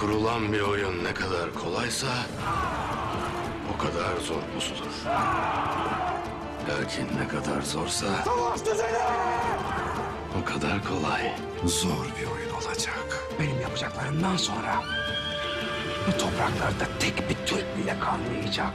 Kurulan bir oyun ne kadar kolaysa o kadar zor bozulur. Lakin ne kadar zorsa o kadar kolay. Zor bir oyun olacak. Benim yapacaklarımdan sonra bu topraklarda tek bir Türk bile kalmayacak.